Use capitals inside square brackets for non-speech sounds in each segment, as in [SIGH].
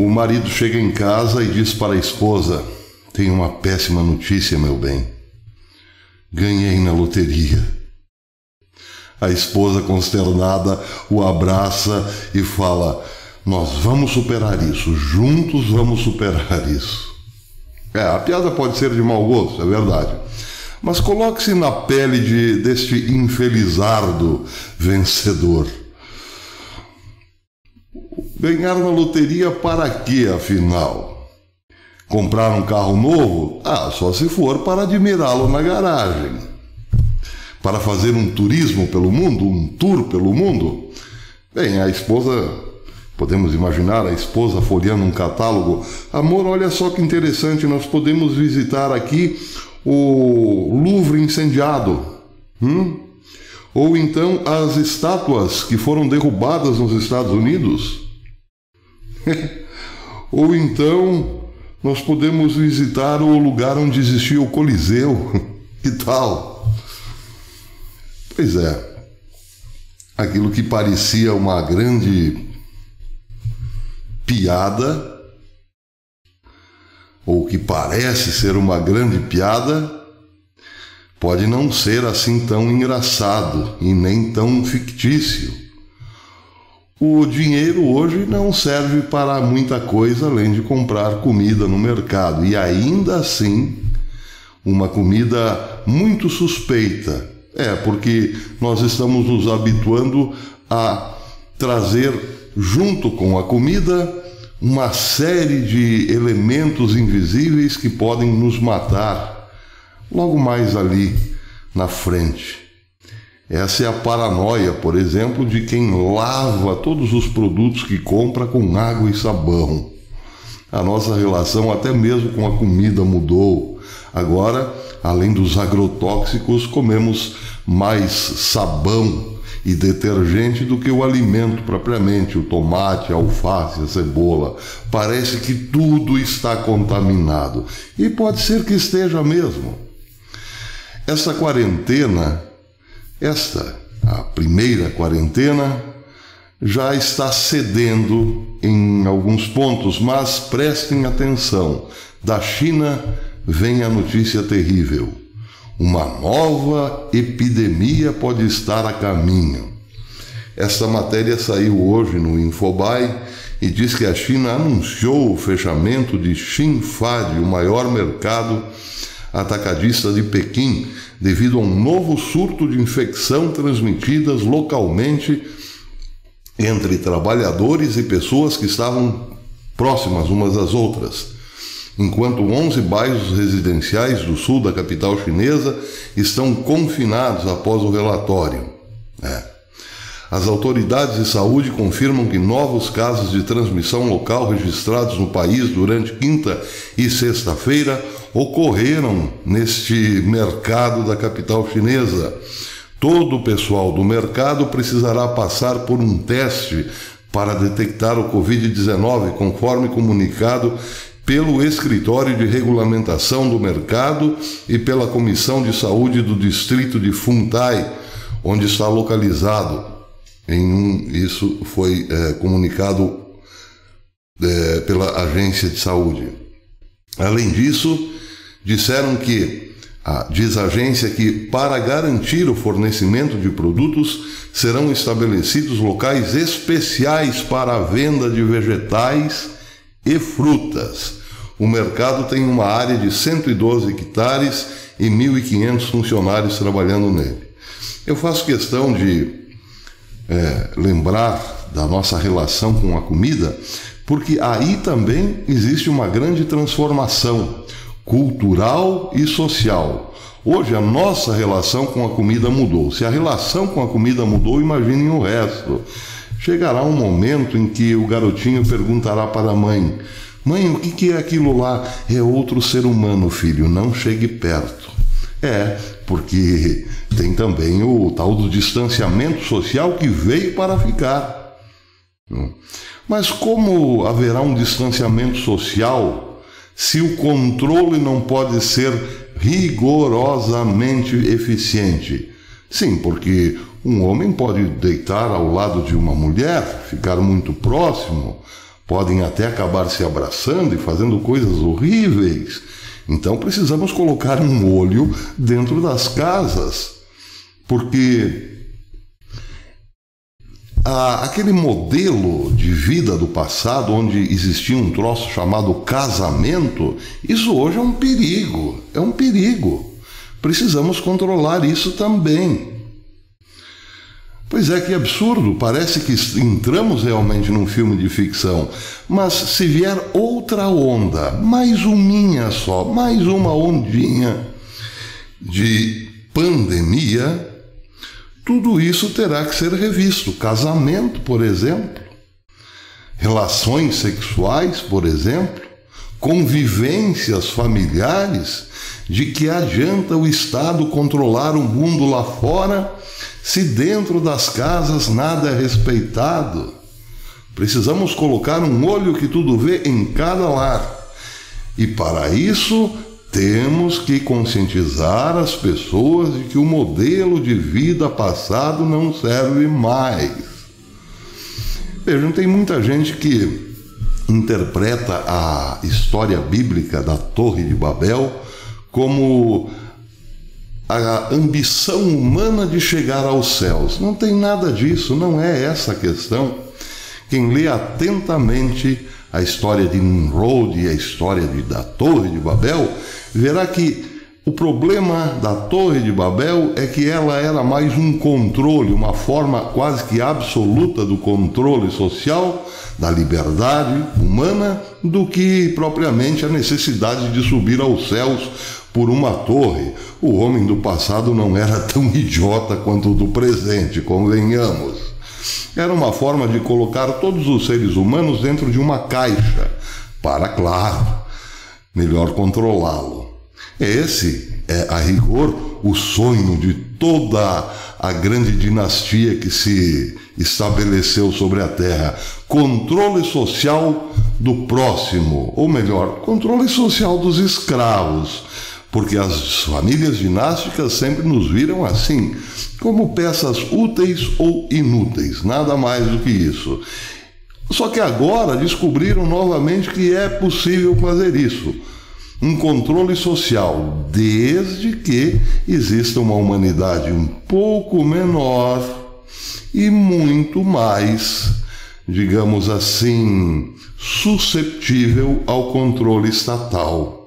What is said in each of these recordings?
O marido chega em casa e diz para a esposa: Tenho uma péssima notícia, meu bem. Ganhei na loteria. A esposa, consternada, o abraça e fala: Nós vamos superar isso, juntos vamos superar isso. É, a piada pode ser de mau gosto, é verdade. Mas coloque-se na pele de, deste infelizardo vencedor. Ganhar na loteria para quê, afinal? Comprar um carro novo? Ah, só se for para admirá-lo na garagem. Para fazer um turismo pelo mundo, um tour pelo mundo? Bem, a esposa, podemos imaginar a esposa folheando um catálogo. Amor, olha só que interessante, nós podemos visitar aqui o Louvre incendiado. Hum? Ou então as estátuas que foram derrubadas nos Estados Unidos. [LAUGHS] Ou então nós podemos visitar o lugar onde existia o Coliseu. que [LAUGHS] tal? Pois é. Aquilo que parecia uma grande piada, ou que parece ser uma grande piada, pode não ser assim tão engraçado e nem tão fictício. O dinheiro hoje não serve para muita coisa além de comprar comida no mercado e ainda assim uma comida muito suspeita. É, porque nós estamos nos habituando a trazer junto com a comida uma série de elementos invisíveis que podem nos matar logo mais ali na frente. Essa é a paranoia, por exemplo, de quem lava todos os produtos que compra com água e sabão. A nossa relação, até mesmo com a comida, mudou. Agora, além dos agrotóxicos, comemos mais sabão e detergente do que o alimento propriamente, o tomate, a alface, a cebola. Parece que tudo está contaminado. E pode ser que esteja mesmo. Essa quarentena esta, a primeira quarentena, já está cedendo em alguns pontos, mas prestem atenção: da China vem a notícia terrível. Uma nova epidemia pode estar a caminho. Esta matéria saiu hoje no Infobai e diz que a China anunciou o fechamento de Xinfad, o maior mercado atacadista de Pequim, devido a um novo surto de infecção transmitidas localmente entre trabalhadores e pessoas que estavam próximas umas às outras. Enquanto 11 bairros residenciais do sul da capital chinesa estão confinados após o relatório. É. As autoridades de saúde confirmam que novos casos de transmissão local registrados no país durante quinta e sexta-feira ocorreram neste mercado da capital chinesa. Todo o pessoal do mercado precisará passar por um teste para detectar o Covid-19, conforme comunicado pelo Escritório de Regulamentação do Mercado e pela Comissão de Saúde do Distrito de Funtai, onde está localizado. Em um, isso foi é, comunicado é, pela Agência de Saúde. Além disso, disseram que, diz a agência que, para garantir o fornecimento de produtos, serão estabelecidos locais especiais para a venda de vegetais e frutas. O mercado tem uma área de 112 hectares e 1.500 funcionários trabalhando nele. Eu faço questão de é, lembrar da nossa relação com a comida, porque aí também existe uma grande transformação cultural e social. Hoje a nossa relação com a comida mudou. Se a relação com a comida mudou, imaginem o resto. Chegará um momento em que o garotinho perguntará para a mãe: Mãe, o que é aquilo lá? É outro ser humano, filho, não chegue perto. É, porque tem também o tal do distanciamento social que veio para ficar. Mas como haverá um distanciamento social se o controle não pode ser rigorosamente eficiente? Sim, porque um homem pode deitar ao lado de uma mulher, ficar muito próximo, podem até acabar se abraçando e fazendo coisas horríveis. Então precisamos colocar um olho dentro das casas, porque aquele modelo de vida do passado, onde existia um troço chamado casamento, isso hoje é um perigo, é um perigo. Precisamos controlar isso também. Pois é, que absurdo! Parece que entramos realmente num filme de ficção. Mas se vier outra onda, mais uma só, mais uma ondinha de pandemia, tudo isso terá que ser revisto. Casamento, por exemplo, relações sexuais, por exemplo, convivências familiares. De que adianta o Estado controlar o mundo lá fora se dentro das casas nada é respeitado? Precisamos colocar um olho que tudo vê em cada lar. E para isso, temos que conscientizar as pessoas de que o modelo de vida passado não serve mais. Vejam, tem muita gente que interpreta a história bíblica da Torre de Babel como a ambição humana de chegar aos céus. Não tem nada disso, não é essa a questão. Quem lê atentamente a história de Nimrod e a história de, da Torre de Babel, verá que o problema da Torre de Babel é que ela era mais um controle, uma forma quase que absoluta do controle social, da liberdade humana, do que propriamente a necessidade de subir aos céus por uma torre. O homem do passado não era tão [LAUGHS] idiota quanto o do presente, convenhamos. Era uma forma de colocar todos os seres humanos dentro de uma caixa, para, claro, melhor controlá-lo. Esse é, a rigor, o sonho de toda a grande dinastia que se estabeleceu sobre a Terra. Controle social do próximo, ou melhor, controle social dos escravos porque as famílias dinásticas sempre nos viram assim, como peças úteis ou inúteis, nada mais do que isso. Só que agora descobriram novamente que é possível fazer isso. Um controle social, desde que exista uma humanidade um pouco menor e muito mais, digamos assim, susceptível ao controle estatal.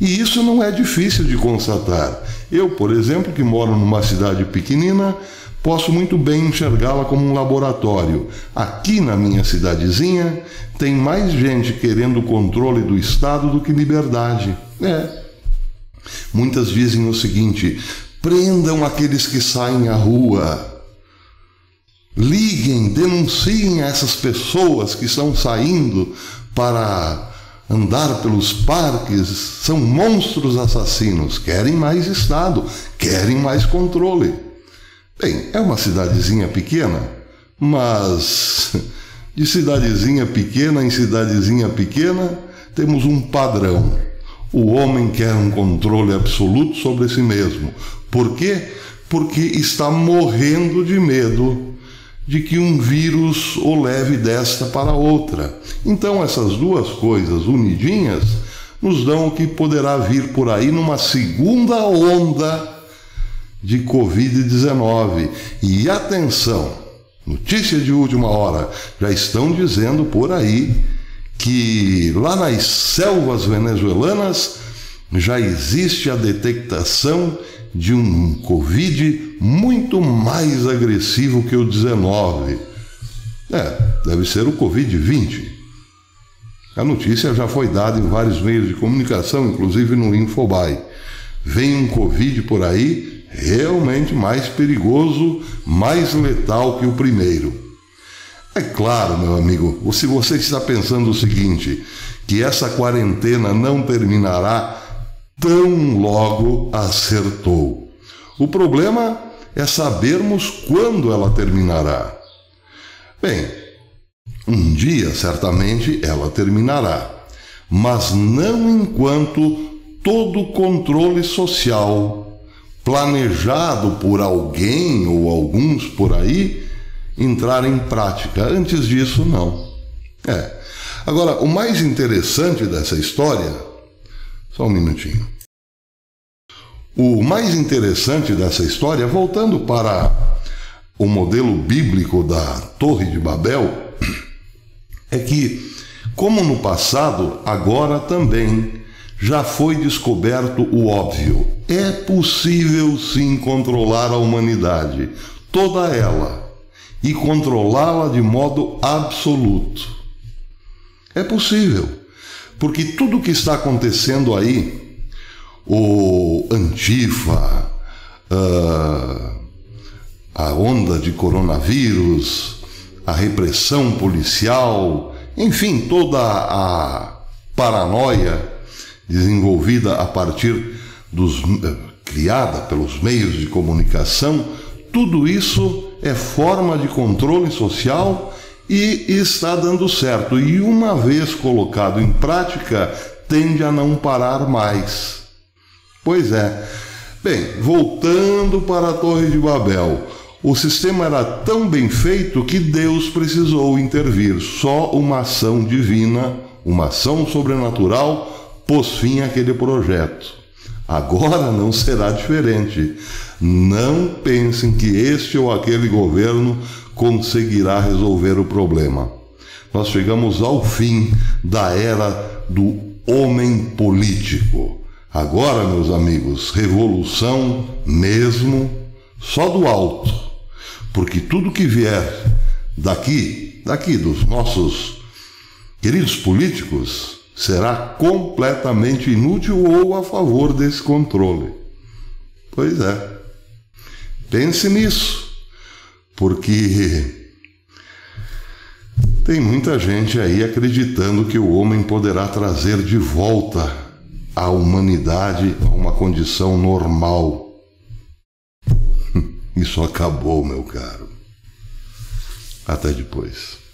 E isso não é difícil de constatar. Eu, por exemplo, que moro numa cidade pequenina, posso muito bem enxergá-la como um laboratório. Aqui na minha cidadezinha tem mais gente querendo o controle do Estado do que liberdade. É. Muitas dizem o seguinte: prendam aqueles que saem à rua. Liguem, denunciem essas pessoas que estão saindo para andar pelos parques, são monstros assassinos, querem mais Estado, querem mais controle. Bem, é uma cidadezinha pequena, mas de cidadezinha pequena em cidadezinha pequena temos um padrão. O homem quer um controle absoluto sobre si mesmo. Por quê? Porque está morrendo de medo de que um vírus o leve desta para outra. Então, essas duas coisas unidinhas nos dão o que poderá vir por aí numa segunda onda de Covid-19. E atenção, notícia de última hora, já estão dizendo por aí que lá nas selvas venezuelanas já existe a detectação de um Covid muito mais agressivo que o 19. É, deve ser o Covid-20. A notícia já foi dada em vários meios de comunicação, inclusive no Infobai. Vem um Covid por aí realmente mais perigoso, mais letal que o primeiro. É claro, meu amigo, se você está pensando o seguinte, que essa quarentena não terminará tão logo acertou. O problema é sabermos quando ela terminará. Bem, um dia certamente ela terminará, mas não enquanto todo controle social planejado por alguém ou alguns por aí entrar em prática. Antes disso, não. É. Agora, o mais interessante dessa história. Só um minutinho. O mais interessante dessa história, voltando para o modelo bíblico da Torre de Babel, [CLEARS THROAT] é que, como no passado, agora também já foi descoberto o óbvio. É possível sim controlar a humanidade, toda ela, e controlá-la de modo absoluto. É possível, porque tudo o que está acontecendo aí o Antifa, uh, a onda de coronavírus, a repressão policial, enfim, toda a paranoia desenvolvida a partir dos uh, criada pelos meios de comunicação, tudo isso é forma de controle social e está dando certo. E uma vez colocado em prática, tende a não parar mais. Pois é. Bem, voltando para a Torre de Babel. O sistema era tão bem feito que Deus precisou intervir. Só uma ação divina, uma ação sobrenatural, pôs fim àquele projeto. Agora não será diferente. Não pensem que este ou aquele governo conseguirá resolver o problema. Nós chegamos ao fim da era do homem político. Agora, meus amigos, revolução mesmo só do alto, porque tudo que vier daqui, daqui dos nossos queridos políticos, será completamente inútil ou a favor desse controle. Pois é. Pense nisso, porque tem muita gente aí acreditando que o homem poderá trazer de volta a humanidade a uma condição normal. [LAUGHS] Isso acabou, meu caro. Até depois.